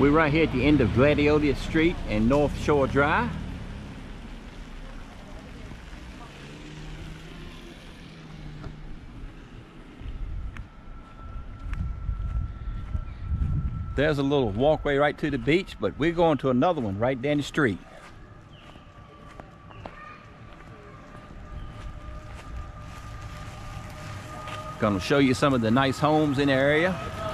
We're right here at the end of Gladiolus Street and North Shore Drive. There's a little walkway right to the beach, but we're going to another one right down the street. Gonna show you some of the nice homes in the area.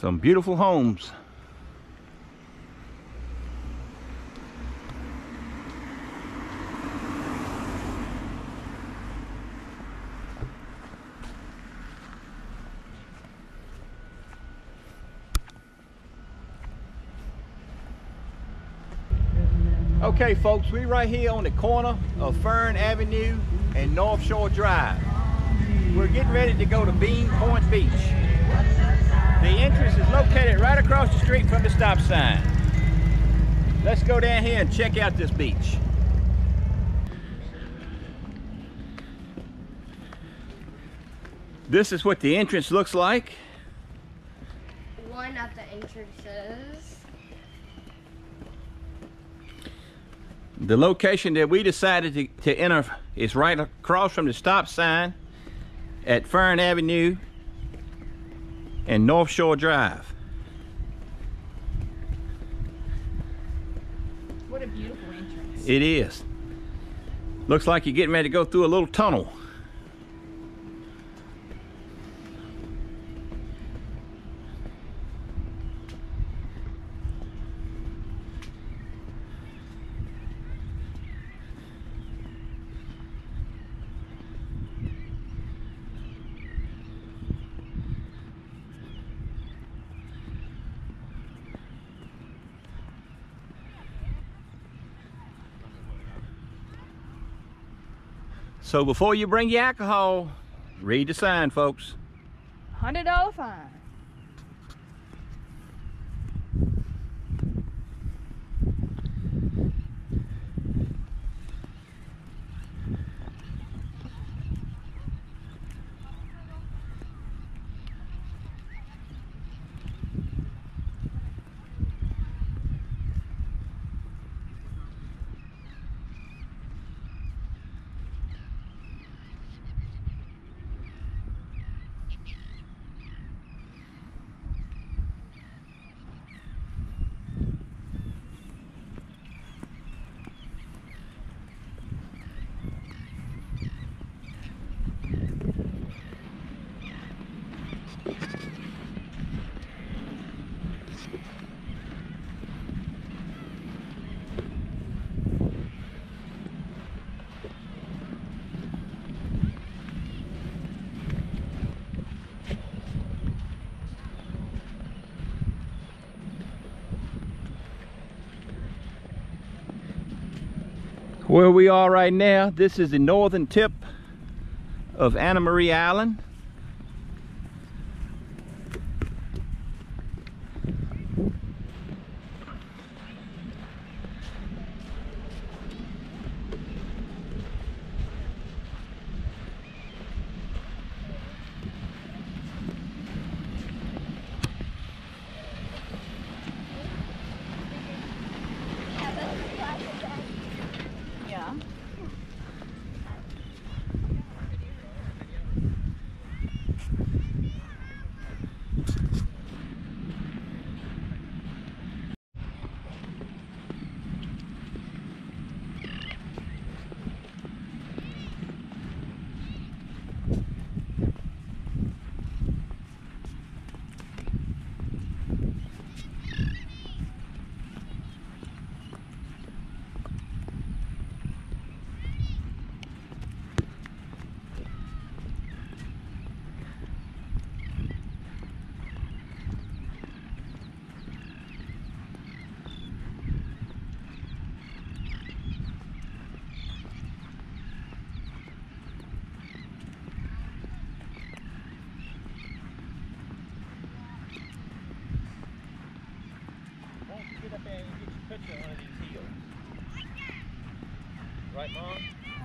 Some beautiful homes. Okay folks, we right here on the corner of Fern Avenue and North Shore Drive. We're getting ready to go to Bean Point Beach. The entrance is located right across the street from the stop sign. Let's go down here and check out this beach. This is what the entrance looks like. One of the entrances. The location that we decided to, to enter is right across from the stop sign at Fern Avenue and North Shore Drive. What a beautiful entrance. It is. Looks like you're getting ready to go through a little tunnel. So before you bring your alcohol, read the sign, folks. Hundred dollar fine. Where we are right now, this is the northern tip of Anna Maria Island. Mom.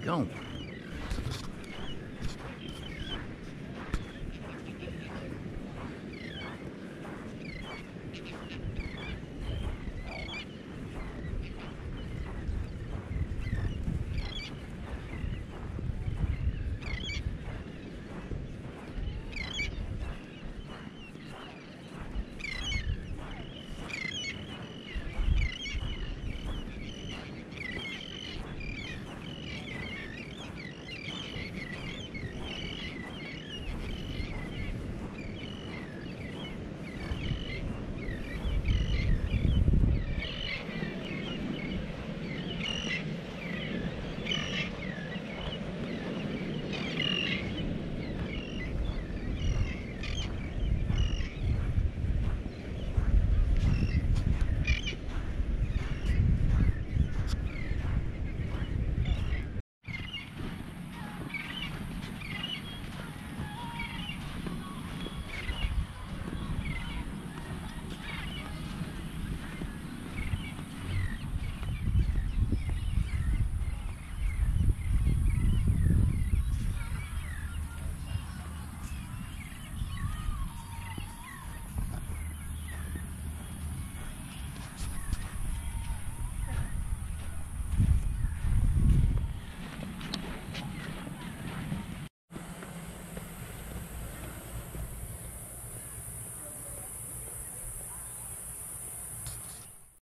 Going.